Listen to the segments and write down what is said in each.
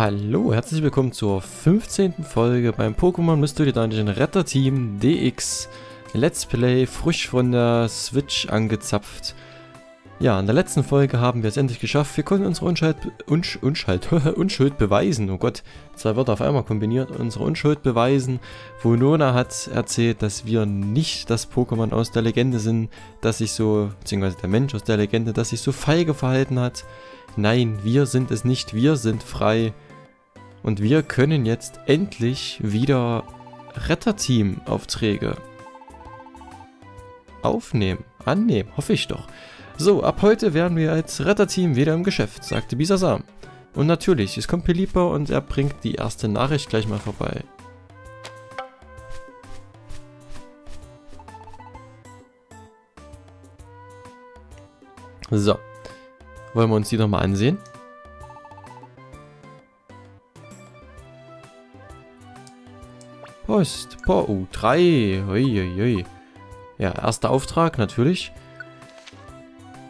Hallo, herzlich willkommen zur 15. Folge beim Pokémon Mystery Dungeon Retter Team DX Let's Play frisch von der Switch angezapft. Ja, in der letzten Folge haben wir es endlich geschafft. Wir konnten unsere Unschuld, Unsch, Unschuld, Unschuld beweisen. Oh Gott, zwei Wörter auf einmal kombiniert. Unsere Unschuld beweisen. Wonona hat erzählt, dass wir nicht das Pokémon aus der Legende sind, das sich so, beziehungsweise der Mensch aus der Legende, das sich so feige verhalten hat. Nein, wir sind es nicht. Wir sind frei. Und wir können jetzt endlich wieder Retterteam-Aufträge aufnehmen. Annehmen, hoffe ich doch. So, ab heute werden wir als Retterteam wieder im Geschäft, sagte Bisasam. Und natürlich, es kommt Pelipa und er bringt die erste Nachricht gleich mal vorbei. So. Wollen wir uns die doch mal ansehen? Post. Po oh, drei. Uiuiui. Ja, erster Auftrag natürlich.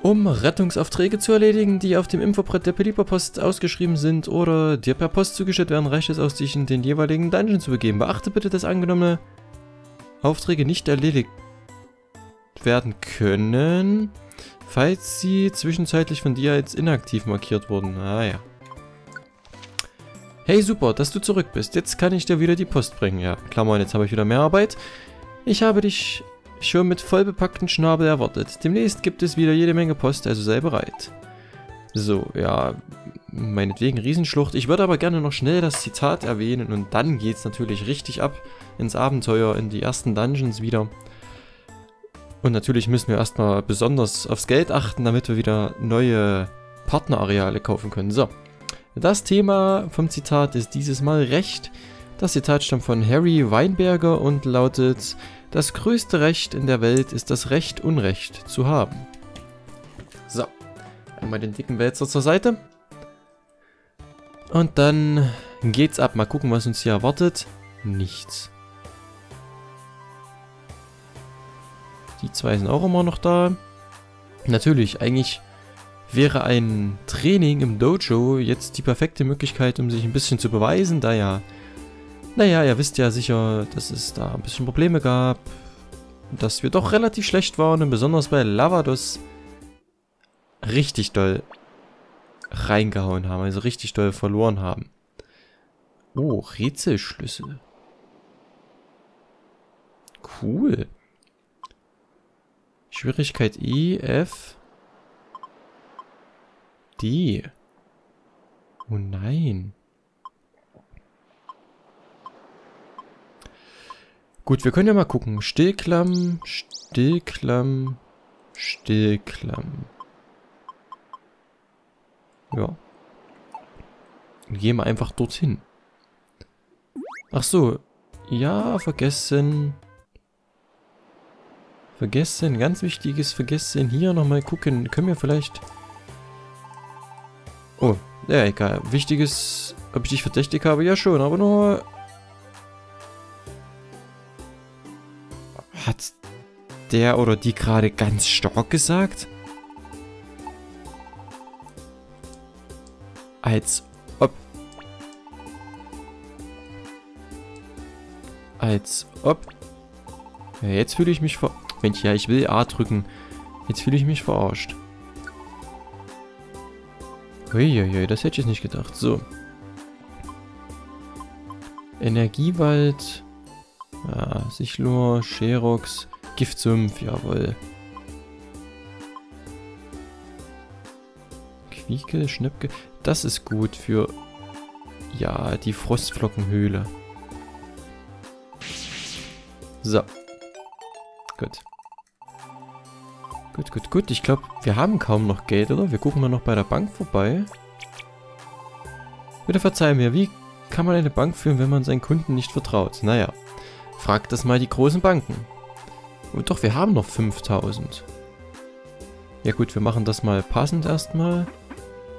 Um Rettungsaufträge zu erledigen, die auf dem Infobrett der Pelipa-Post ausgeschrieben sind oder dir per Post zugestellt werden, reicht es aus, dich in den jeweiligen Dungeon zu begeben. Beachte bitte, dass angenommene Aufträge nicht erledigt werden können, falls sie zwischenzeitlich von dir als inaktiv markiert wurden. Ah ja. Hey, super, dass du zurück bist. Jetzt kann ich dir wieder die Post bringen. Ja, Klammern, jetzt habe ich wieder mehr Arbeit. Ich habe dich schon mit vollbepackten Schnabel erwartet. Demnächst gibt es wieder jede Menge Post, also sei bereit. So, ja, meinetwegen Riesenschlucht. Ich würde aber gerne noch schnell das Zitat erwähnen und dann geht es natürlich richtig ab ins Abenteuer, in die ersten Dungeons wieder. Und natürlich müssen wir erstmal besonders aufs Geld achten, damit wir wieder neue Partnerareale kaufen können. So, das Thema vom Zitat ist dieses Mal Recht. Das Zitat stammt von Harry Weinberger und lautet, das größte Recht in der Welt ist das Recht, Unrecht zu haben. So, einmal den dicken Wälzer zur Seite. Und dann geht's ab. Mal gucken, was uns hier erwartet. Nichts. Die zwei sind auch immer noch da. Natürlich, eigentlich wäre ein Training im Dojo jetzt die perfekte Möglichkeit, um sich ein bisschen zu beweisen, da ja, naja, ihr wisst ja sicher, dass es da ein bisschen Probleme gab, dass wir doch relativ schlecht waren und besonders bei Lavados richtig doll reingehauen haben, also richtig doll verloren haben. Oh, Rätselschlüssel. Cool. Schwierigkeit E, F. D. Oh nein. Gut, wir können ja mal gucken. Stillklamm, Stillklamm, Stillklamm. Ja. Gehen wir einfach dorthin. Ach so. Ja, vergessen. Vergessen, ganz wichtiges Vergessen. Hier nochmal gucken. Können wir vielleicht... Oh, ja, egal. Wichtiges, ob ich dich verdächtig habe? Ja schon, aber nur... Hat der oder die gerade ganz stark gesagt? Als ob... Als ob... Ja, jetzt fühle ich mich ver... Mensch, ja, ich will A drücken. Jetzt fühle ich mich verarscht. Uiuiui, das hätte ich nicht gedacht. So. Energiewald. Ja, Sichlor, Sherox, Giftsumpf, jawohl. Quiekel, Schnipke. Das ist gut für, ja, die Frostflockenhöhle. So. Gut. Gut, gut, gut. Ich glaube, wir haben kaum noch Geld, oder? Wir gucken mal noch bei der Bank vorbei. Bitte verzeih mir, wie kann man eine Bank führen, wenn man seinen Kunden nicht vertraut? Naja, fragt das mal die großen Banken. Und doch, wir haben noch 5000. Ja gut, wir machen das mal passend erstmal.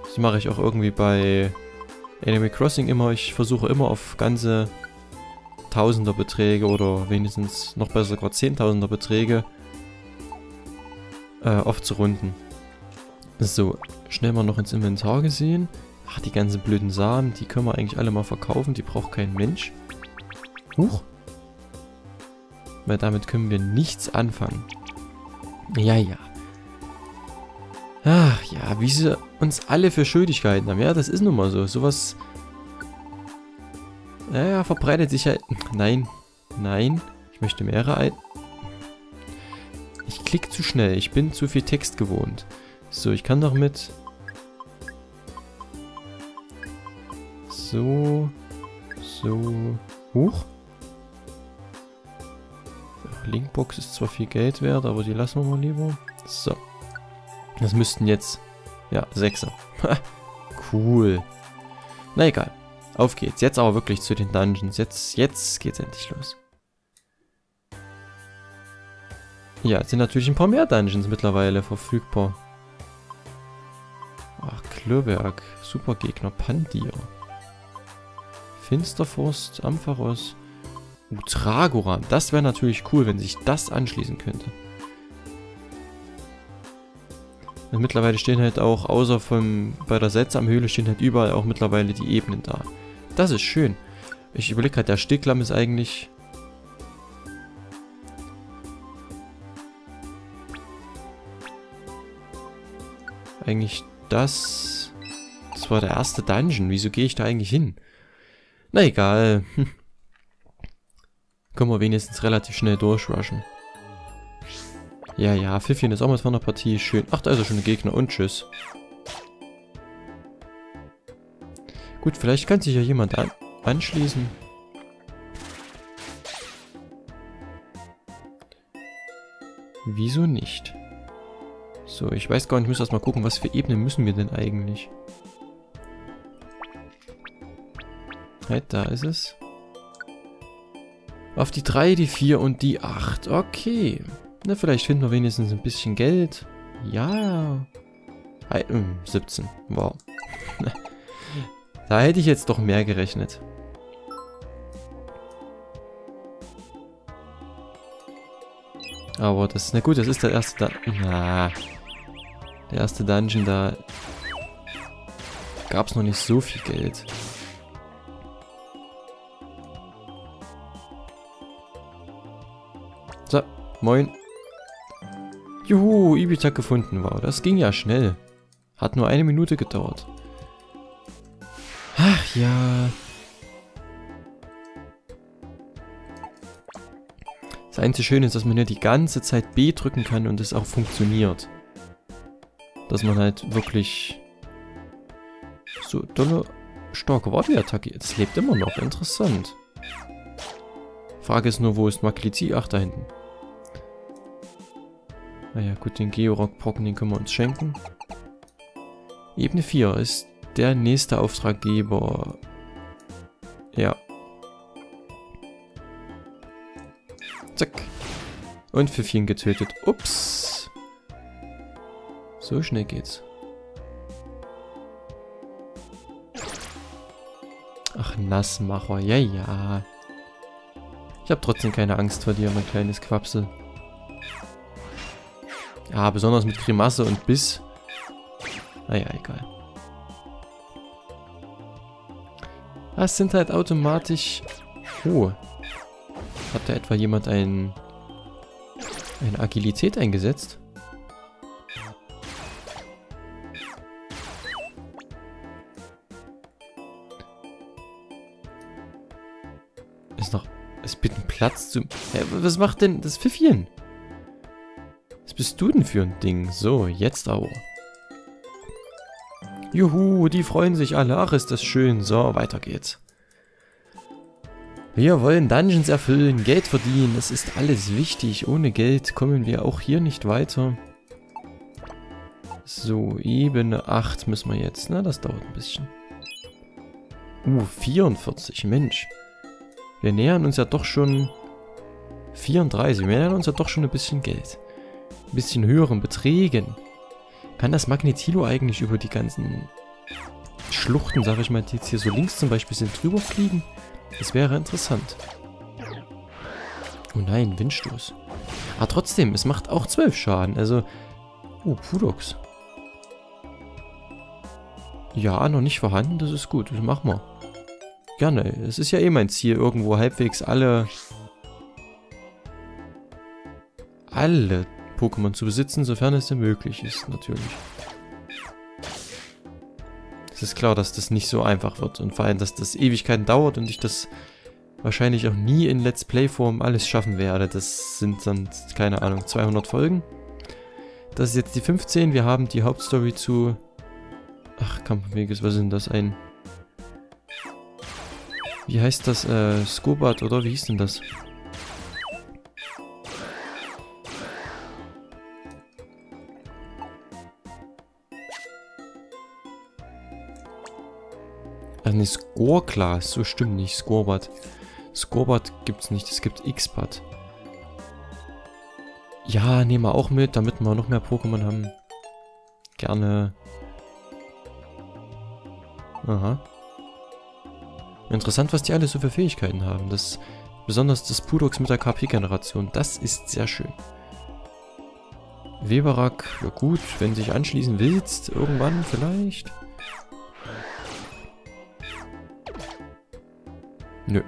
Das mache ich auch irgendwie bei Animal Crossing immer. Ich versuche immer auf ganze Tausenderbeträge oder wenigstens noch besser gerade Zehntausender Beträge äh, aufzurunden. So, schnell mal noch ins Inventar gesehen. Ach, die ganzen blöden Samen, die können wir eigentlich alle mal verkaufen. Die braucht kein Mensch. Huch. Weil damit können wir nichts anfangen. Ja, ja. Ach ja, wie sie uns alle für Schuldigkeiten haben. Ja, das ist nun mal so. Sowas... Naja, verbreitet sich halt... Nein. Nein. Ich möchte mehrere. Ich klicke zu schnell. Ich bin zu viel Text gewohnt. So, ich kann doch mit... So... So... Huch. Linkbox ist zwar viel Geld wert, aber die lassen wir mal lieber. So. Das müssten jetzt... Ja, Sechser. cool. Na egal. Auf geht's. Jetzt aber wirklich zu den Dungeons. Jetzt, jetzt geht's endlich los. Ja, jetzt sind natürlich ein paar mehr Dungeons mittlerweile verfügbar. Ach, Klöberg. Supergegner. Pandir. Finsterforst. Ampharos. Utragoran. Das wäre natürlich cool, wenn sich das anschließen könnte. Und mittlerweile stehen halt auch, außer vom, bei der Seltsamhöhle stehen halt überall auch mittlerweile die Ebenen da. Das ist schön. Ich überlege gerade, der Sticklamm ist eigentlich... Eigentlich das... Das war der erste Dungeon. Wieso gehe ich da eigentlich hin? Na egal. Können wir wenigstens relativ schnell durchrushen. Ja, ja, Pfiffchen ist auch mit von der Partie. Schön. Ach, da ist er schon ein Gegner und tschüss. Gut, vielleicht kann sich ja jemand an anschließen. Wieso nicht? So, ich weiß gar nicht, ich muss erst mal gucken, was für Ebenen müssen wir denn eigentlich? Halt, da ist es. Auf die 3, die 4 und die 8. Okay. Na, vielleicht finden wir wenigstens ein bisschen Geld. Ja. Ein, äh, 17. Wow. da hätte ich jetzt doch mehr gerechnet. Aber das ist, na gut, das ist der erste Dungeon. Na, der erste Dungeon, da gab es noch nicht so viel Geld. So, moin. Juhu, Ibiza gefunden. Wow, das ging ja schnell. Hat nur eine Minute gedauert. Ach ja. Das einzige Schöne ist, dass man hier die ganze Zeit B drücken kann und es auch funktioniert. Dass man halt wirklich so dolle starke Wardware-Attacke. Es lebt immer noch. Interessant. Frage ist nur, wo ist Maklizi? Ach, da hinten. Naja, gut, den Georock-Brocken, den können wir uns schenken. Ebene 4 ist der nächste Auftraggeber. Ja. Zack. Und Pfiffchen getötet. Ups. So schnell geht's. Ach, Nassmacher. Ja, ja. Ich habe trotzdem keine Angst vor dir, mein kleines Quapsel. Ja, besonders mit Grimasse und Biss. Naja, egal. Das sind halt automatisch... Oh. Hat da etwa jemand ein... eine Agilität eingesetzt? Platz zu... Hä, was macht denn das Pfiffchen? bist du denn für ein Ding? So, jetzt aber. Juhu, die freuen sich alle. Ach, ist das schön. So, weiter geht's. Wir wollen Dungeons erfüllen, Geld verdienen. Das ist alles wichtig. Ohne Geld kommen wir auch hier nicht weiter. So, Ebene 8 müssen wir jetzt. Na, das dauert ein bisschen. Uh, 44. Mensch. Wir nähern uns ja doch schon... 34. Wir nähern uns ja doch schon ein bisschen Geld ein bisschen höheren Beträgen. Kann das Magnetilo eigentlich über die ganzen Schluchten, sag ich mal, die jetzt hier so links zum Beispiel sind, drüber fliegen? Das wäre interessant. Oh nein, Windstoß. Aber trotzdem, es macht auch 12 Schaden. Also, uh, Pudox. Ja, noch nicht vorhanden, das ist gut, das machen wir. Gerne, es ist ja eh mein Ziel, irgendwo halbwegs alle... alle Pokémon zu besitzen, sofern es denn möglich ist, natürlich. Es ist klar, dass das nicht so einfach wird und vor allem, dass das Ewigkeiten dauert und ich das wahrscheinlich auch nie in Let's Play-Form alles schaffen werde. Das sind dann, keine Ahnung, 200 Folgen. Das ist jetzt die 15. Wir haben die Hauptstory zu... Ach, Kampfweges, was sind das? Ein... Wie heißt das? Äh, Skobat, oder? Wie hieß denn das? Ach ne, Scoreclass. So stimmt nicht. Scorebat. Scorebat gibt's nicht. Es gibt Xbat. Ja, nehmen wir auch mit, damit wir noch mehr Pokémon haben. Gerne. Aha. Interessant, was die alle so für Fähigkeiten haben. Das, besonders das Pudox mit der KP-Generation. Das ist sehr schön. Weberak, ja gut, wenn du dich anschließen willst, irgendwann vielleicht. Nö.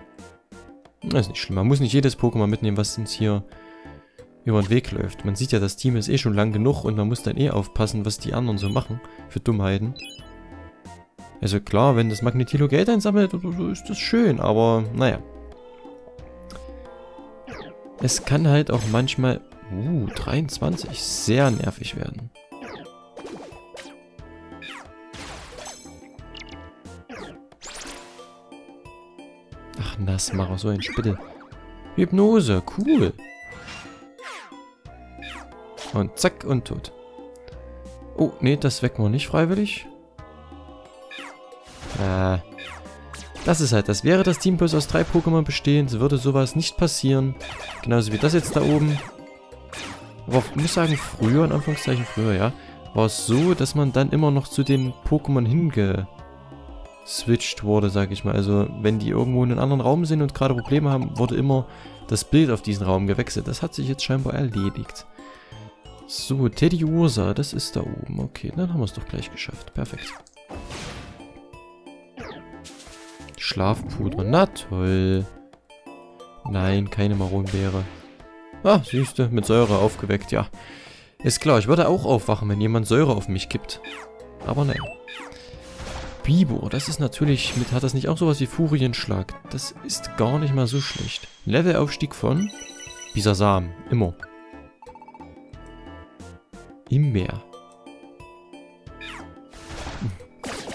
Das ist nicht schlimm. Man muss nicht jedes Pokémon mitnehmen, was uns hier über den Weg läuft. Man sieht ja, das Team ist eh schon lang genug und man muss dann eh aufpassen, was die anderen so machen für Dummheiten. Also klar, wenn das Magnetilo Geld einsammelt ist das schön, aber naja. Es kann halt auch manchmal, uh, 23, sehr nervig werden. Nassmacher, so ein Spittel. Hypnose, cool. Und zack, und tot. Oh, nee, das wecken wir nicht freiwillig. Äh, das ist halt, das wäre das Team bloß aus drei Pokémon bestehend, würde sowas nicht passieren. Genauso wie das jetzt da oben. Aber ich muss sagen, früher, in Anführungszeichen früher, ja, war es so, dass man dann immer noch zu den Pokémon hinge switcht wurde, sag ich mal. Also wenn die irgendwo in einem anderen Raum sind und gerade Probleme haben, wurde immer das Bild auf diesen Raum gewechselt. Das hat sich jetzt scheinbar erledigt. So, Teddy Ursa, das ist da oben. Okay, dann haben wir es doch gleich geschafft. Perfekt. Schlafpuder, na toll. Nein, keine Maronbeere. Ah, siehste, mit Säure aufgeweckt, ja. Ist klar, ich würde auch aufwachen, wenn jemand Säure auf mich kippt. Aber nein. Bibo, das ist natürlich, mit hat das nicht auch sowas wie Furienschlag? Das ist gar nicht mal so schlecht. Levelaufstieg von Bisasam, immer. Im Meer.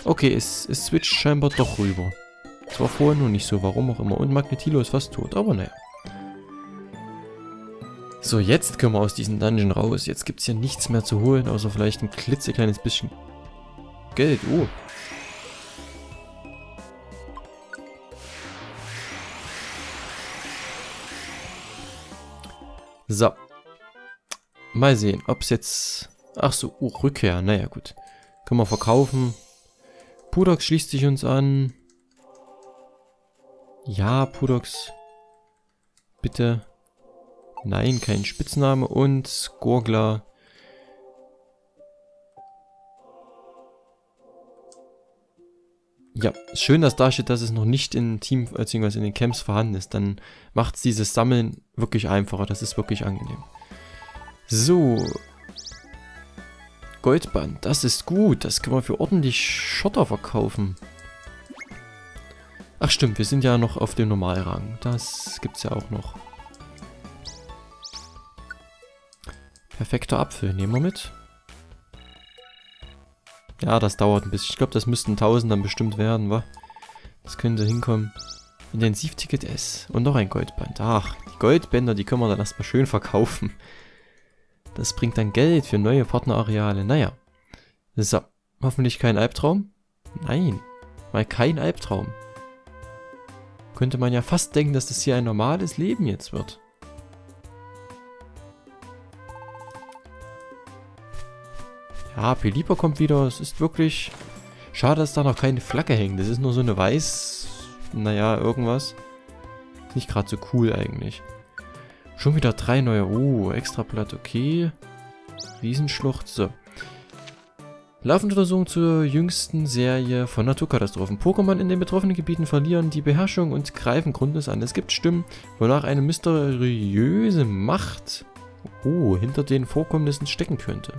Okay, es, es switcht scheinbar doch rüber. Das war vorher noch nicht so, warum auch immer. Und Magnetilo ist fast tot, aber naja. So, jetzt können wir aus diesem Dungeon raus. Jetzt gibt es hier nichts mehr zu holen, außer vielleicht ein klitzekleines bisschen Geld. Oh, So. Mal sehen, ob es jetzt... Ach so, oh, Rückkehr. Naja, gut. Können wir verkaufen. Pudox schließt sich uns an. Ja, Pudox. Bitte. Nein, kein Spitzname. Und Gorgler. Ja, schön, dass da steht, dass es noch nicht in Team, beziehungsweise in den Camps vorhanden ist. Dann macht es dieses Sammeln wirklich einfacher. Das ist wirklich angenehm. So. Goldband, das ist gut. Das können wir für ordentlich Schotter verkaufen. Ach stimmt, wir sind ja noch auf dem Normalrang. Das gibt's ja auch noch. Perfekter Apfel, nehmen wir mit. Ja, das dauert ein bisschen. Ich glaube, das müssten 1000 dann bestimmt werden, wa? Das könnte hinkommen. Intensivticket S. Und noch ein Goldband. Ach, die Goldbänder, die können wir dann erstmal schön verkaufen. Das bringt dann Geld für neue Partnerareale. Naja. So. Hoffentlich kein Albtraum? Nein. Mal kein Albtraum. Könnte man ja fast denken, dass das hier ein normales Leben jetzt wird. Ja, Pelipa kommt wieder. Es ist wirklich... Schade, dass da noch keine Flagge hängt. Das ist nur so eine weiß... Naja, irgendwas. Nicht gerade so cool eigentlich. Schon wieder drei neue... Oh, extra Blatt, okay. Riesenschlucht, so. Laufende Untersuchung zur jüngsten Serie von Naturkatastrophen. Pokémon in den betroffenen Gebieten verlieren die Beherrschung und greifen grundlos an. Es gibt Stimmen, wonach eine mysteriöse Macht oh, hinter den Vorkommnissen stecken könnte.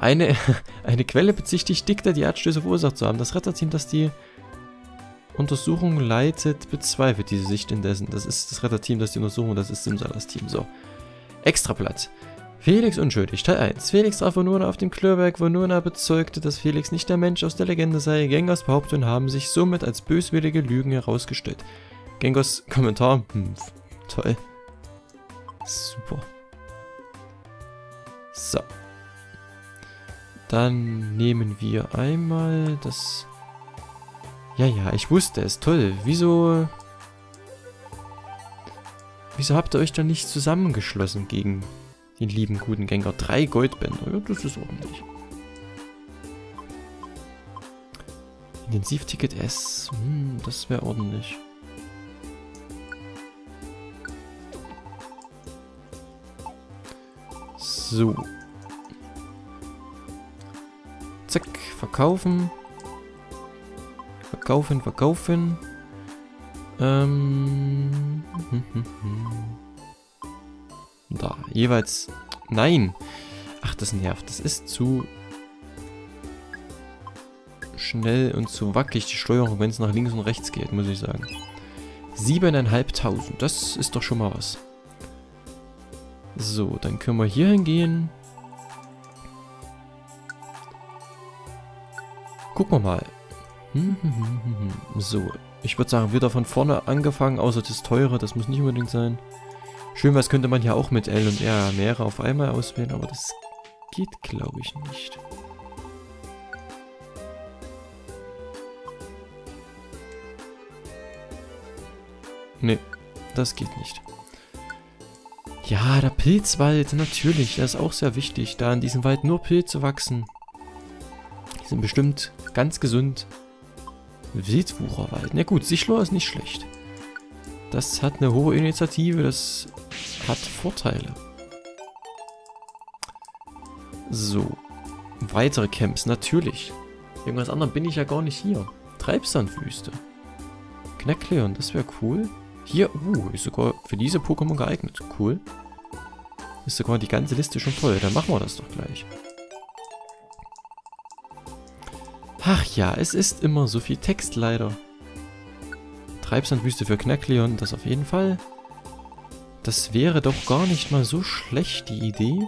Eine, eine Quelle bezichtigt Dicta, die Erdstöße verursacht zu haben. Das Retterteam, das die Untersuchung leitet, bezweifelt diese Sicht indessen. Das ist das Retterteam, das die Untersuchung, das ist Simsalas Team. So. Extrablatt. Felix unschuldig. Teil 1. Felix traf Vonuna auf dem Klörberg. Vonuna bezeugte, dass Felix nicht der Mensch aus der Legende sei. Gengos Behauptungen haben sich somit als böswillige Lügen herausgestellt. Gengos Kommentar. Hm, toll. Super. So. Dann nehmen wir einmal das... Ja, ja, ich wusste es. Toll. Wieso... Wieso habt ihr euch da nicht zusammengeschlossen gegen den lieben guten Gänger? Drei Goldbänder. Ja, das ist ordentlich. Intensivticket S. Hm, das wäre ordentlich. So. Zack, verkaufen. Verkaufen, verkaufen. Ähm. Da, jeweils. Nein! Ach, das nervt. Das ist zu schnell und zu wackelig, die Steuerung, wenn es nach links und rechts geht, muss ich sagen. 7.500, das ist doch schon mal was. So, dann können wir hier hingehen. Gucken wir mal. So, ich würde sagen, wieder von vorne angefangen, außer das teure, das muss nicht unbedingt sein. Schön, was könnte man ja auch mit L und R mehrere auf einmal auswählen, aber das geht, glaube ich, nicht. Nee, das geht nicht. Ja, der Pilzwald, natürlich, der ist auch sehr wichtig, da in diesem Wald nur Pilze wachsen. Die sind bestimmt ganz gesund. Wildwucherwald. Na gut, Sichlor ist nicht schlecht. Das hat eine hohe Initiative, das hat Vorteile. So. Weitere Camps, natürlich. Irgendwas anderem bin ich ja gar nicht hier. Treibsandwüste. Knackleon, das wäre cool. Hier, uh, ist sogar für diese Pokémon geeignet. Cool. Ist sogar die ganze Liste schon voll. Dann machen wir das doch gleich. Ach ja, es ist immer so viel Text leider. Treibsandwüste für Knackleon, das auf jeden Fall. Das wäre doch gar nicht mal so schlecht, die Idee,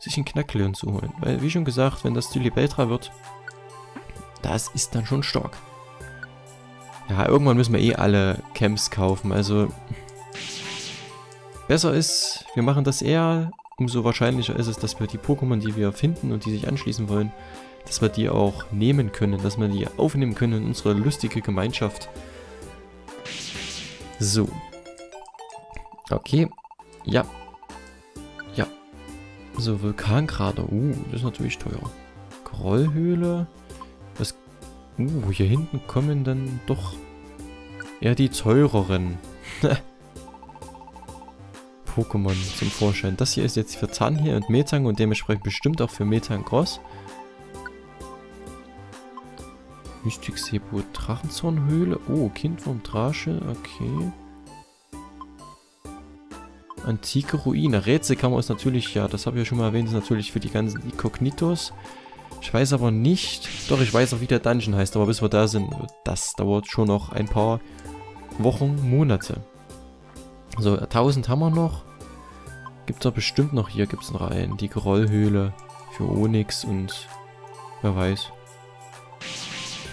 sich einen Knackleon zu holen. Weil, wie schon gesagt, wenn das Stylibetra wird, das ist dann schon stark. Ja, irgendwann müssen wir eh alle Camps kaufen, also... Besser ist, wir machen das eher, umso wahrscheinlicher ist es, dass wir die Pokémon, die wir finden und die sich anschließen wollen, dass wir die auch nehmen können, dass wir die aufnehmen können in unsere lustige Gemeinschaft. So. Okay. Ja. Ja. So, Vulkankrater. Uh, das ist natürlich teuer. Grollhöhle. Was... Uh, hier hinten kommen dann doch eher die teureren Pokémon zum Vorschein. Das hier ist jetzt für Tanhier und Metang und dementsprechend bestimmt auch für Metang. Mystik Sebo Drachenzornhöhle. Oh, Kindwurm Drasche. Okay. Antike Ruine. Rätsel kann man uns natürlich, ja, das habe ich ja schon mal erwähnt, ist natürlich für die ganzen Inkognitos. Ich weiß aber nicht, doch ich weiß auch, wie der Dungeon heißt, aber bis wir da sind, das dauert schon noch ein paar Wochen, Monate. So, 1000 haben wir noch. Gibt es da bestimmt noch hier, gibt es noch einen, die Grollhöhle für Onyx und wer weiß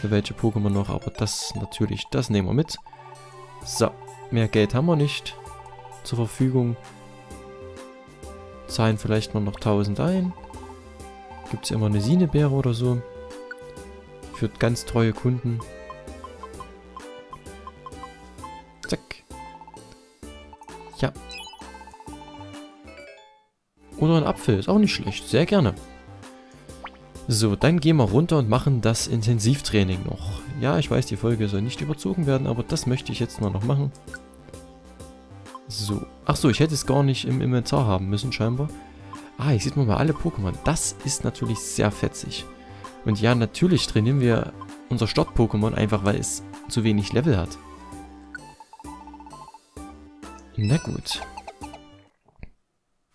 für welche Pokémon noch, aber das natürlich, das nehmen wir mit. So, mehr Geld haben wir nicht zur Verfügung. Zahlen vielleicht noch 1000 ein. Gibt es immer eine Sinebeere oder so. Für ganz treue Kunden. Zack. Ja. Oder ein Apfel, ist auch nicht schlecht. Sehr gerne. So, dann gehen wir runter und machen das Intensivtraining noch. Ja, ich weiß, die Folge soll nicht überzogen werden, aber das möchte ich jetzt mal noch machen. So. Ach so, ich hätte es gar nicht im Inventar haben müssen, scheinbar. Ah, hier sieht man mal alle Pokémon. Das ist natürlich sehr fetzig. Und ja, natürlich trainieren wir unser Start-Pokémon einfach, weil es zu wenig Level hat. Na gut.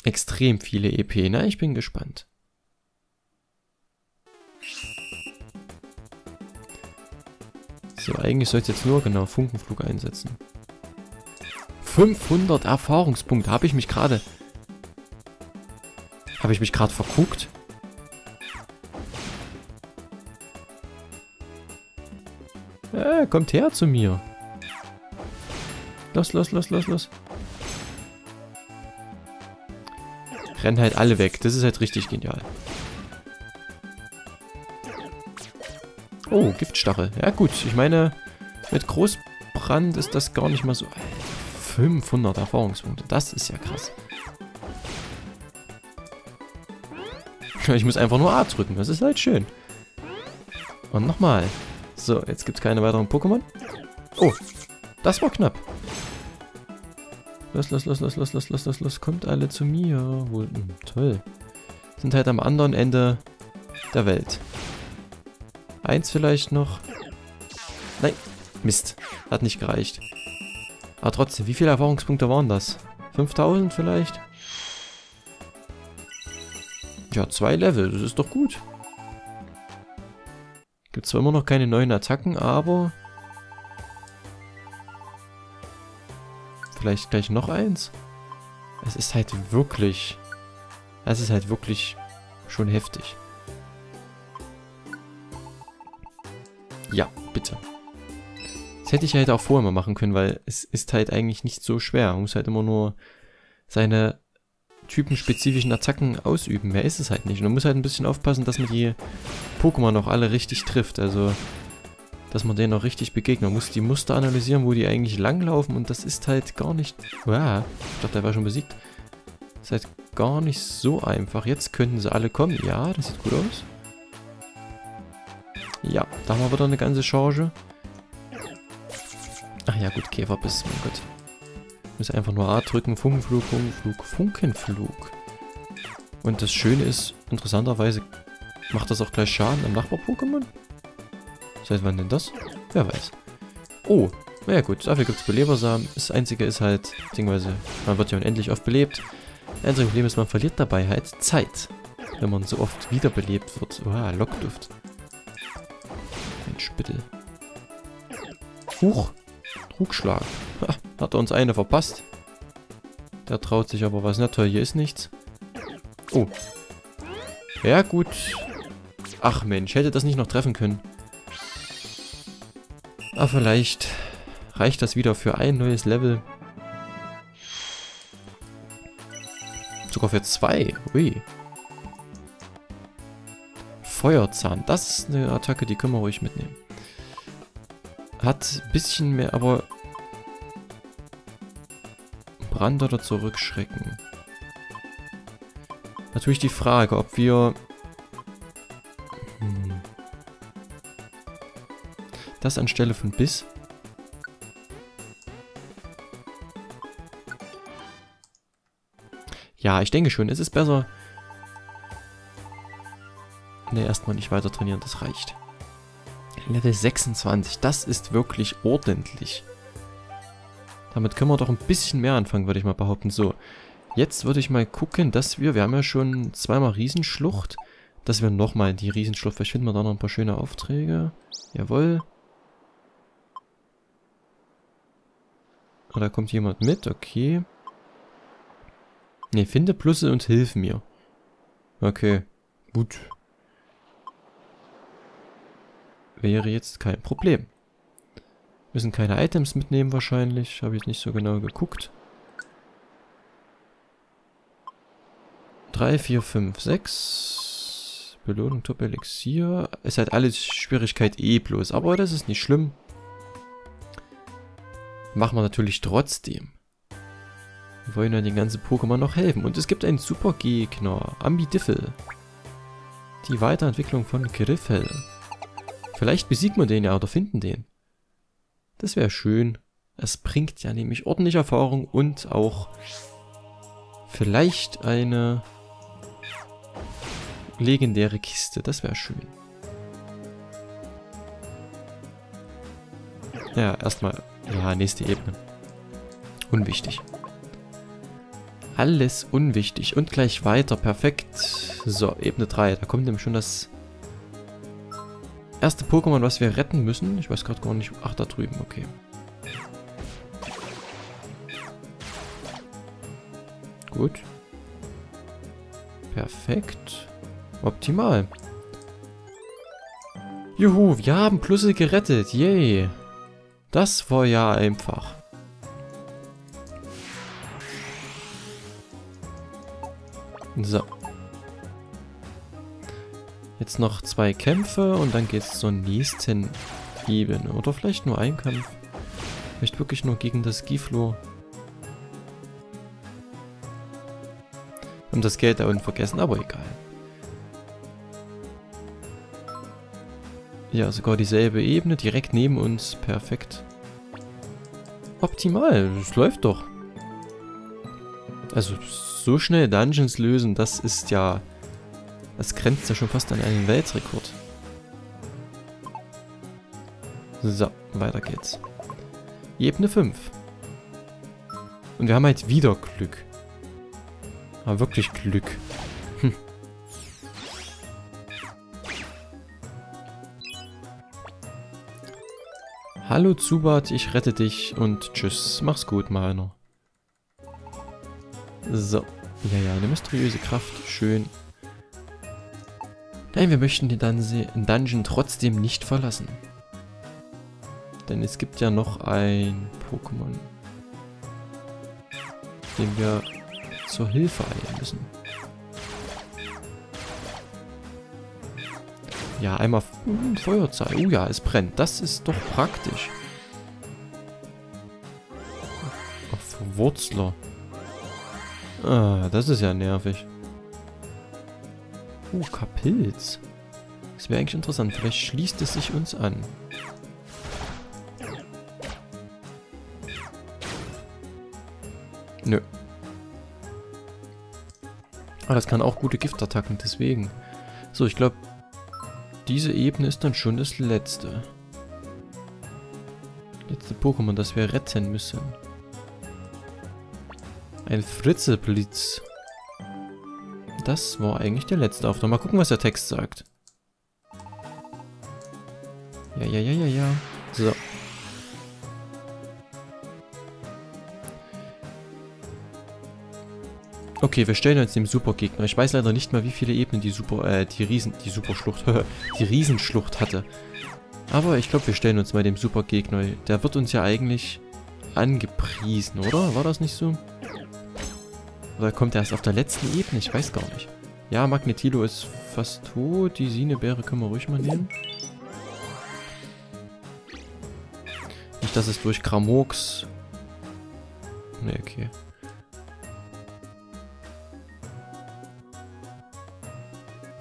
Extrem viele EP, na, ich bin gespannt. So, eigentlich sollte jetzt nur genau Funkenflug einsetzen. 500 Erfahrungspunkte. Habe ich mich gerade... Habe ich mich gerade verguckt? Äh, kommt her zu mir. Los, los, los, los, los. Rennen halt alle weg. Das ist halt richtig genial. Oh, Giftstachel. Ja gut, ich meine, mit Großbrand ist das gar nicht mal so... 500 Erfahrungspunkte, das ist ja krass. Ich muss einfach nur A drücken, das ist halt schön. Und nochmal. So, jetzt gibt es keine weiteren Pokémon. Oh, das war knapp. Los, los, los, los, los, los, los, los, los, kommt alle zu mir. Wohl, hm, toll. Sind halt am anderen Ende der Welt. Eins vielleicht noch. Nein, Mist. Hat nicht gereicht. Aber trotzdem, wie viele Erfahrungspunkte waren das? 5000 vielleicht? Ja, zwei Level, das ist doch gut. Gibt zwar immer noch keine neuen Attacken, aber... Vielleicht gleich noch eins? Es ist halt wirklich... Es ist halt wirklich schon heftig. Ja. Das hätte ich halt auch vorher mal machen können, weil es ist halt eigentlich nicht so schwer. Man muss halt immer nur seine typenspezifischen Attacken ausüben. Mehr ist es halt nicht. Und man muss halt ein bisschen aufpassen, dass man die Pokémon auch alle richtig trifft. Also, dass man denen auch richtig begegnet. Man muss die Muster analysieren, wo die eigentlich langlaufen. Und das ist halt gar nicht... Wow, ich dachte, der war schon besiegt. Das ist halt gar nicht so einfach. Jetzt könnten sie alle kommen. Ja, das sieht gut aus. Ja, da haben wir wieder eine ganze Charge. Ach ja, gut, Käferbiss, mein Gott. Muss einfach nur A drücken, Funkenflug, Funkenflug, Funkenflug. Und das Schöne ist, interessanterweise macht das auch gleich Schaden am Nachbar-Pokémon. Seit wann denn das? Wer weiß. Oh, naja gut, dafür gibt es Belebersamen. Das Einzige ist halt, beziehungsweise man wird ja unendlich oft belebt. Das einzige Problem ist, man verliert dabei halt Zeit. Wenn man so oft wiederbelebt wird. Oha, Lockduft. Ein Spittel. Huch. Trugschlag. Ha, hat er uns eine verpasst. Der traut sich aber was. Na toll, hier ist nichts. Oh. Ja, gut. Ach Mensch, hätte das nicht noch treffen können. Aber vielleicht reicht das wieder für ein neues Level. Sogar für zwei. Ui. Feuerzahn. Das ist eine Attacke, die können wir ruhig mitnehmen. Hat ein bisschen mehr, aber... Brand oder zurückschrecken? Natürlich die Frage, ob wir... Hm, das anstelle von Biss... Ja, ich denke schon, es ist besser, Ne, erstmal nicht weiter trainieren, das reicht. Level 26, das ist wirklich ordentlich. Damit können wir doch ein bisschen mehr anfangen, würde ich mal behaupten. So, jetzt würde ich mal gucken, dass wir, wir haben ja schon zweimal Riesenschlucht, dass wir nochmal die Riesenschlucht, vielleicht finden wir da noch ein paar schöne Aufträge. Jawohl. Oder kommt jemand mit? Okay. Ne, finde Plusse und hilf mir. Okay, gut wäre jetzt kein Problem. Müssen keine Items mitnehmen wahrscheinlich. Habe ich nicht so genau geguckt. 3, 4, 5, 6. Belohnung Top Elixier. Ist halt alles Schwierigkeit E bloß. Aber das ist nicht schlimm. Machen wir natürlich trotzdem. Wir wollen ja den ganzen Pokémon noch helfen. Und es gibt einen super Gegner. Ambidiffel. Die Weiterentwicklung von Griffel. Vielleicht besiegen wir den ja oder finden den. Das wäre schön. Es bringt ja nämlich ordentlich Erfahrung und auch vielleicht eine legendäre Kiste. Das wäre schön. Ja, erstmal. Ja, nächste Ebene. Unwichtig. Alles unwichtig. Und gleich weiter. Perfekt. So, Ebene 3. Da kommt nämlich schon das erste Pokémon, was wir retten müssen. Ich weiß gerade gar nicht. Ach, da drüben. Okay. Gut. Perfekt. Optimal. Juhu, wir haben Plusse gerettet. Yay. Das war ja einfach. So. Jetzt noch zwei Kämpfe und dann geht's zur nächsten Ebene. Oder vielleicht nur ein Kampf. Vielleicht wirklich nur gegen das Giflo. Haben das Geld da unten vergessen, aber egal. Ja, sogar dieselbe Ebene, direkt neben uns. Perfekt. Optimal, das läuft doch. Also, so schnell Dungeons lösen, das ist ja... Das grenzt ja schon fast an einen Weltrekord. So, weiter geht's. Ebene 5. Und wir haben halt wieder Glück. Aber wirklich Glück. Hm. Hallo Zubat, ich rette dich und tschüss. Mach's gut, Malner. So. Ja, ja, eine mysteriöse Kraft. Schön. Nein, wir möchten den Dungeon trotzdem nicht verlassen. Denn es gibt ja noch ein Pokémon, dem wir zur Hilfe eilen müssen. Ja, einmal hm, Feuerzeug. Oh ja, es brennt. Das ist doch praktisch. Auf Wurzler. Ah, das ist ja nervig. Oh, Kapilz. Das wäre eigentlich interessant. Vielleicht schließt es sich uns an. Nö. Ah, das kann auch gute Giftattacken, deswegen. So, ich glaube, diese Ebene ist dann schon das letzte. Letzte Pokémon, das wir retten müssen. Ein Fritzelblitz. Das war eigentlich der letzte Auftrag. Mal gucken, was der Text sagt. Ja, ja, ja, ja, ja. So. Okay, wir stellen uns dem Supergegner. Ich weiß leider nicht mal, wie viele Ebenen die Super, äh, die Riesen, die Superschlucht, die Riesenschlucht hatte. Aber ich glaube, wir stellen uns mal dem Supergegner. Der wird uns ja eigentlich angepriesen, oder? War das nicht so? Oder kommt er erst auf der letzten Ebene? Ich weiß gar nicht. Ja, Magnetilo ist fast tot. Die Sinebeere können wir ruhig mal nehmen. Nicht, dass es durch Kramox... Ne, okay.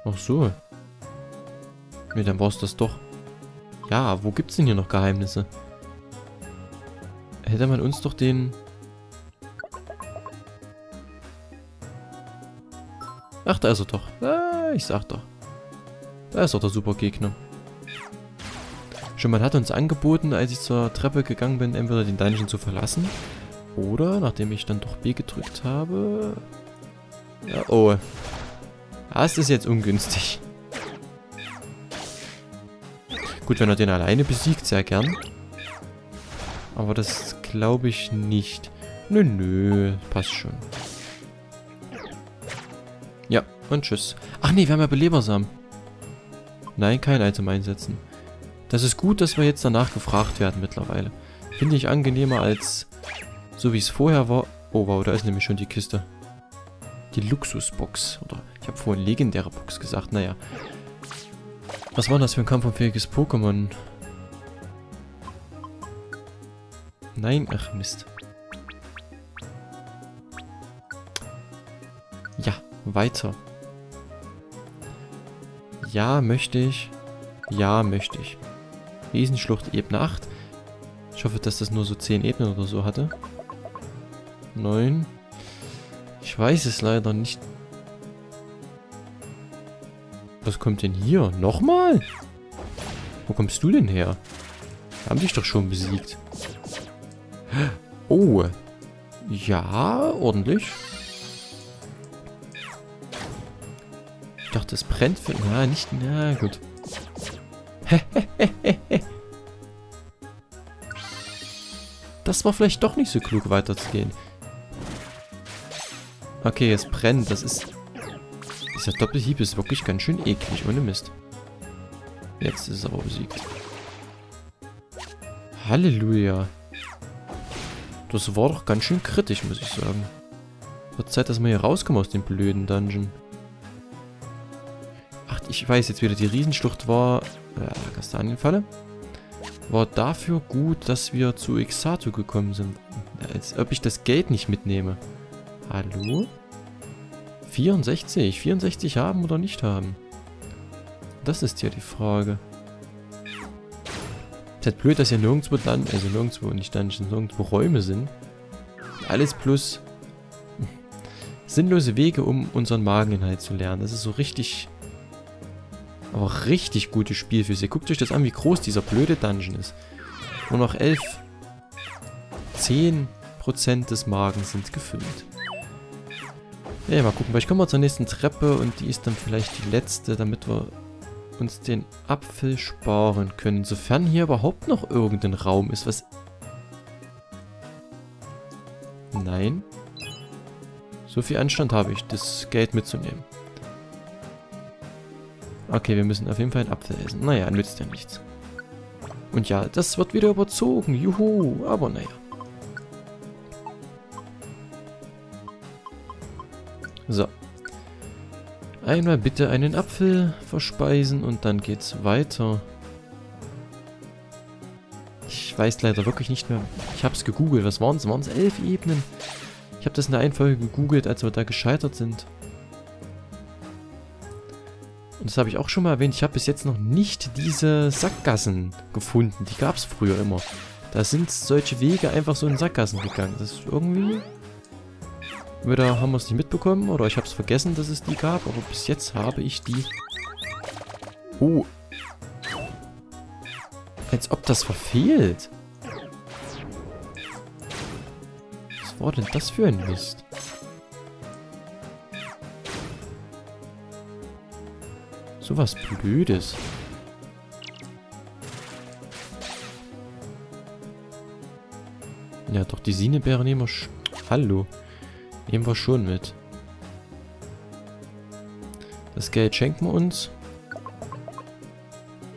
Ach so. Ne, dann brauchst du das doch. Ja, wo gibt's denn hier noch Geheimnisse? Hätte man uns doch den... Ach, da ist er doch. Ah, ich sag doch. Da ist doch der Supergegner. Schon man hat uns angeboten, als ich zur Treppe gegangen bin, entweder den Dungeon zu verlassen. Oder, nachdem ich dann doch B gedrückt habe... Ja, oh, das ist jetzt ungünstig. Gut, wenn er den alleine besiegt, sehr gern. Aber das glaube ich nicht. Nö, nö, passt schon. Und tschüss. Ach nee, wir haben ja Belebersamen. Nein, kein Item einsetzen. Das ist gut, dass wir jetzt danach gefragt werden mittlerweile. Finde ich angenehmer als so wie es vorher war. Oh wow, da ist nämlich schon die Kiste. Die Luxusbox. Oder ich habe vorhin legendäre Box gesagt. Naja. Was war das für ein kampfunfähiges Pokémon? Nein, ach Mist. Ja, weiter. Ja, möchte ich. Ja, möchte ich. Riesenschlucht Ebene 8. Ich hoffe, dass das nur so 10 Ebenen oder so hatte. 9. Ich weiß es leider nicht. Was kommt denn hier? Nochmal? Wo kommst du denn her? Haben dich doch schon besiegt. Oh. Ja, ordentlich. Dachte, es brennt für... Na, nicht... Na, gut. das war vielleicht doch nicht so klug, weiterzugehen. Okay, es brennt. Das ist... Dieser Doppelhieb ist wirklich ganz schön eklig, ohne Mist. Jetzt ist es aber besiegt. Halleluja. Das war doch ganz schön kritisch, muss ich sagen. Wird Zeit, dass wir hier rauskommen aus dem blöden Dungeon. Ich weiß jetzt wieder, die Riesenschlucht war... Äh, Kastanienfalle. War dafür gut, dass wir zu Exato gekommen sind. Als ob ich das Geld nicht mitnehme. Hallo? 64. 64 haben oder nicht haben? Das ist ja die Frage. Ist halt blöd, dass ja nirgendwo dann, also nirgendwo nicht Dungeons, nirgendwo Räume sind. Alles plus sinnlose Wege, um unseren Mageninhalt zu lernen. Das ist so richtig, aber richtig gutes Spiel für sie. Guckt euch das an, wie groß dieser blöde Dungeon ist. Nur noch 11, 10% des Magens sind gefüllt. Ja, mal gucken. Vielleicht kommen wir zur nächsten Treppe und die ist dann vielleicht die letzte, damit wir uns den Apfel sparen können. Sofern hier überhaupt noch irgendein Raum ist, was... Nein. So viel Anstand habe ich, das Geld mitzunehmen. Okay, wir müssen auf jeden Fall einen Apfel essen. Naja, nützt ja nichts. Und ja, das wird wieder überzogen. Juhu, aber naja. So. Einmal bitte einen Apfel verspeisen und dann geht's weiter. Ich weiß leider wirklich nicht mehr. Ich habe es gegoogelt. Was waren es? Waren es elf Ebenen? Ich habe das in der einen Folge gegoogelt, als wir da gescheitert sind. Und das habe ich auch schon mal erwähnt. Ich habe bis jetzt noch nicht diese Sackgassen gefunden. Die gab es früher immer. Da sind solche Wege einfach so in Sackgassen gegangen. Das ist irgendwie Entweder haben wir es nicht mitbekommen oder ich habe es vergessen, dass es die gab, aber bis jetzt habe ich die... Oh. Als ob das verfehlt. Was war denn das für ein Mist? So was Blödes. Ja, doch, die Sinebeere nehmen wir... Hallo. Nehmen wir schon mit. Das Geld schenken wir uns.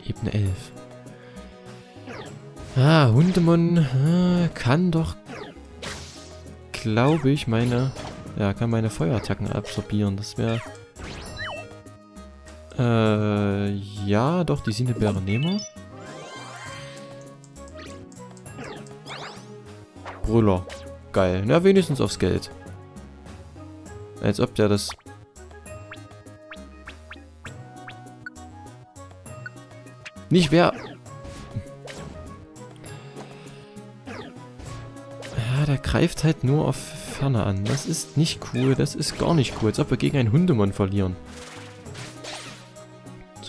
Ebene 11. Ah, Hundemon äh, kann doch, glaube ich, meine, ja, kann meine Feuerattacken absorbieren. Das wäre, äh, ja, doch, die Sinnebeere nehmen wir. Brüller. Geil. Na, wenigstens aufs Geld. Als ob der das... Nicht wer... Ja, der greift halt nur auf Ferne an. Das ist nicht cool. Das ist gar nicht cool. Als ob wir gegen einen Hundemann verlieren.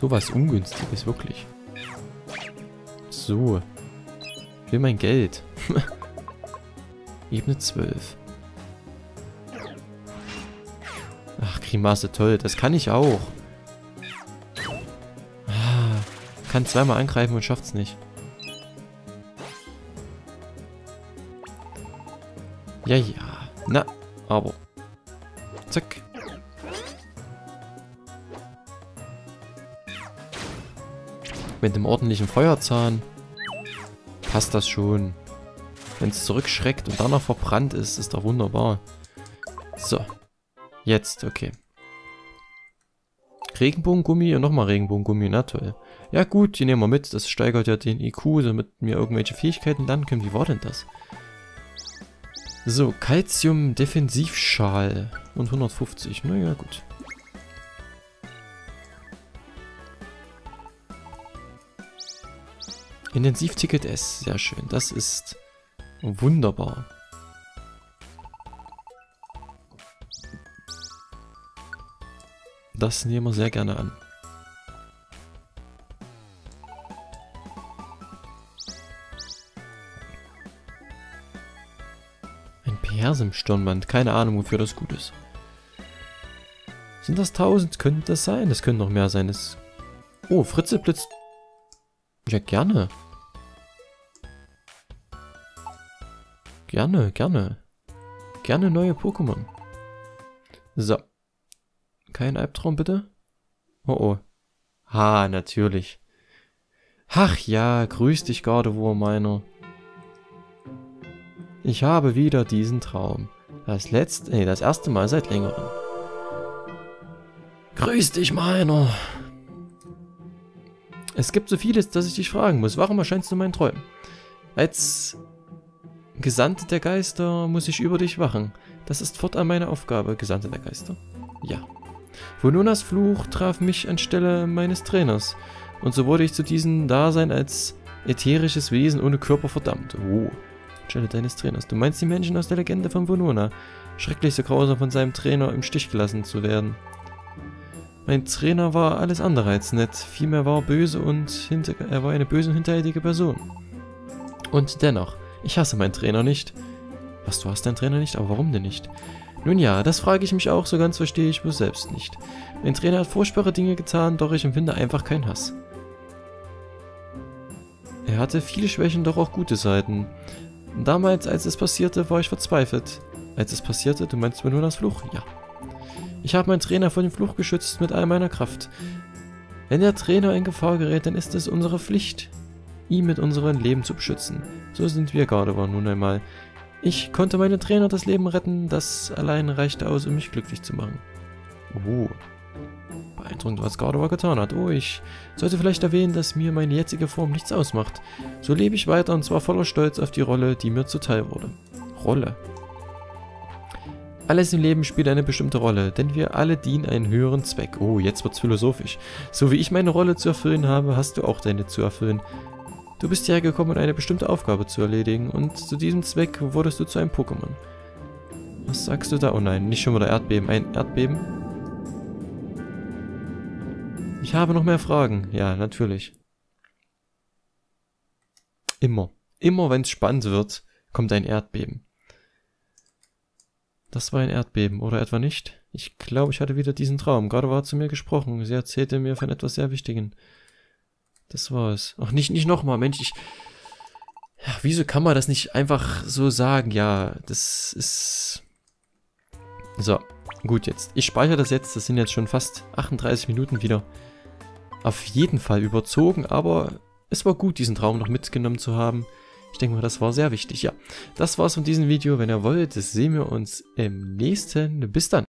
Sowas Ungünstiges, wirklich. So. Ich will mein Geld. Ebene 12. Grimasse, toll. Das kann ich auch. Ah, kann zweimal angreifen und schafft's nicht. Ja, ja. Na, aber. Mit dem ordentlichen Feuerzahn passt das schon. Wenn es zurückschreckt und danach verbrannt ist, ist doch wunderbar. So. Jetzt, okay. Regenbogengummi und nochmal Regenbogengummi, na toll. Ja gut, die nehmen wir mit, das steigert ja den IQ, damit wir irgendwelche Fähigkeiten lernen können. Wie war denn das? So, Calcium Defensivschal und 150, naja gut. Intensivticket S, sehr schön. Das ist wunderbar. Das nehmen wir sehr gerne an. Ein Persimstirnband. Keine Ahnung, wofür das gut ist. Sind das 1000? Könnte das sein? Das können noch mehr sein. Das oh, Fritze blitzt. Ja, gerne. Gerne, gerne. Gerne neue Pokémon. So. Kein Albtraum, bitte? Oh oh. Ha, natürlich. Ach ja, grüß dich, Gardevoir meiner. Ich habe wieder diesen Traum. Das letzte, nee, das erste Mal seit längerem. Grüß dich, meiner. Es gibt so vieles, dass ich dich fragen muss. Warum erscheinst du meinen Träumen? Als Gesandte der Geister muss ich über dich wachen. Das ist fortan meine Aufgabe, Gesandte der Geister. Ja. Vonunas Fluch traf mich anstelle meines Trainers. Und so wurde ich zu diesem Dasein als ätherisches Wesen ohne Körper verdammt. Oh. Anstelle deines Trainers. Du meinst die Menschen aus der Legende von Vonuna. Schrecklich so grausam von seinem Trainer im Stich gelassen zu werden. Mein Trainer war alles andere als nett. Vielmehr war er böse und hinter er war eine böse und hinterhältige Person. Und dennoch, ich hasse meinen Trainer nicht. Was, du hast deinen Trainer nicht? Aber warum denn nicht? Nun ja, das frage ich mich auch, so ganz verstehe ich wohl selbst nicht. Mein Trainer hat furchtbare Dinge getan, doch ich empfinde einfach keinen Hass. Er hatte viele Schwächen, doch auch gute Seiten. Damals, als es passierte, war ich verzweifelt. Als es passierte, du meinst nur das Fluch? Ja. Ich habe meinen Trainer vor dem Fluch geschützt mit all meiner Kraft. Wenn der Trainer in Gefahr gerät, dann ist es unsere Pflicht, ihn mit unserem Leben zu beschützen. So sind wir Gardevoir nun einmal. Ich konnte meinem Trainer das Leben retten, das allein reichte aus, um mich glücklich zu machen. Oh, beeindruckend, was Gardevoir getan hat. Oh, ich sollte vielleicht erwähnen, dass mir meine jetzige Form nichts ausmacht. So lebe ich weiter und zwar voller Stolz auf die Rolle, die mir zuteil wurde. Rolle. Alles im Leben spielt eine bestimmte Rolle, denn wir alle dienen einen höheren Zweck. Oh, jetzt wird's philosophisch. So wie ich meine Rolle zu erfüllen habe, hast du auch deine zu erfüllen. Du bist hierher gekommen, um eine bestimmte Aufgabe zu erledigen und zu diesem Zweck wurdest du zu einem Pokémon. Was sagst du da? Oh nein, nicht schon wieder Erdbeben. Ein Erdbeben? Ich habe noch mehr Fragen. Ja, natürlich. Immer. Immer wenn es spannend wird, kommt ein Erdbeben. Das war ein Erdbeben, oder etwa nicht? Ich glaube, ich hatte wieder diesen Traum. Gerade war zu mir gesprochen. Sie erzählte mir von etwas sehr Wichtigen. Das war es. Ach, nicht, nicht nochmal, Mensch, ich... Ja, wieso kann man das nicht einfach so sagen? Ja, das ist... So, gut jetzt. Ich speichere das jetzt. Das sind jetzt schon fast 38 Minuten wieder. Auf jeden Fall überzogen, aber es war gut, diesen Traum noch mitgenommen zu haben. Ich denke mal, das war sehr wichtig. Ja, das war's von diesem Video. Wenn ihr wollt, sehen wir uns im nächsten. Bis dann.